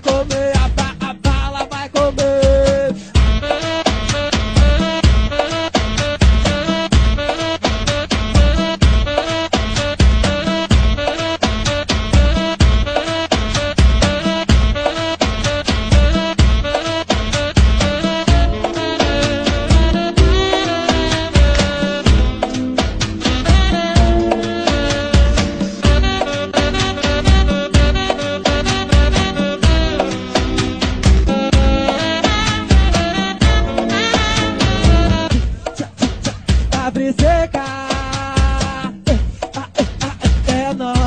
comer Abre seca. É, é, é, é nóis.